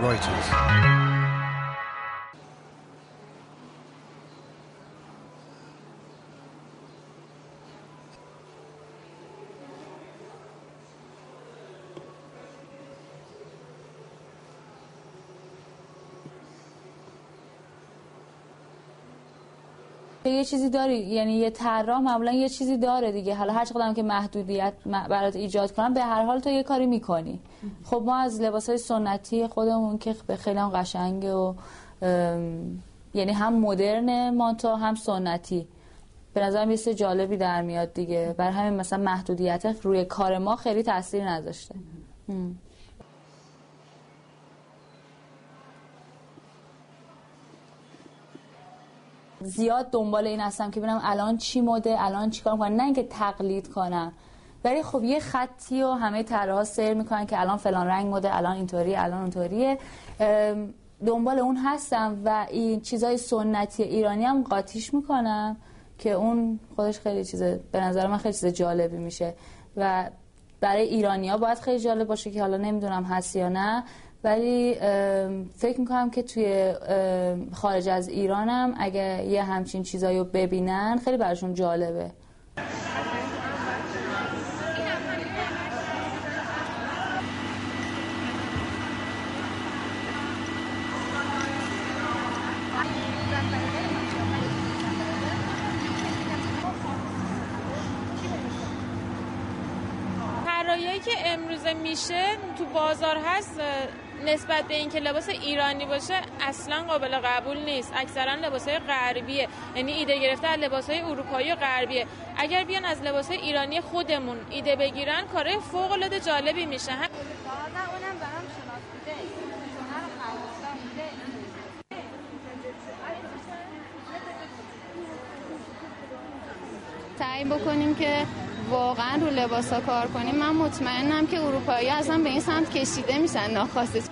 Reuters. یه چیزی داری یعنی یه طراح معمولا یه چیزی داره دیگه. حالا هر چقدر که محدودیت برات ایجاد کنم به هر حال تو یه کاری می‌کنی. خب ما از لباس های سنتی خودمون که به خیلی هم قشنگه و یعنی هم مدرن مانتو هم سنتی. به نظرم یه جالبی در میاد دیگه. بر همین مثلا محدودیت روی کار ما خیلی تاثیر نذاشته. زیاد دنبال این هستم که ببینم الان چی مده الان چی کار می‌کنن نه اینکه تقلید کنم. ولی خب یه خطی و همه طراحا سیر می‌کنن که الان فلان رنگ مده الان اینطوری الان اونطوریه. دنبال اون هستم و این چیزای سنتی ایرانی هم قاطیش می‌کنم که اون خودش خیلی چیزه به نظر من خیلی چیز جالبی میشه. و برای ایرانیا باید خیلی جالب باشه که حالا نمی‌دونم هست یا نه ولی فکر می‌کنم که توی خارج از ایرانم اگه یه همچین چیزایی رو ببینن خیلی براشون جالبه. طراحیایی که امروزه میشه تو بازار هست نسبت به اینکه لباس ایرانی باشه اصلا قابل قبول نیست. اکثرا لباس های غربیه. یعنی ایده گرفته از لباس های اروپایی و غربیه. اگر بیان از لباس های ایرانی خودمون ایده بگیرن کارهای فوق العاده جالبی میشه. هم- سعی بکنیم که واقعا رو لباسا کار کنیم. من مطمئنم که اروپایی اصلا به این سمت کشیده میشن ناخواسته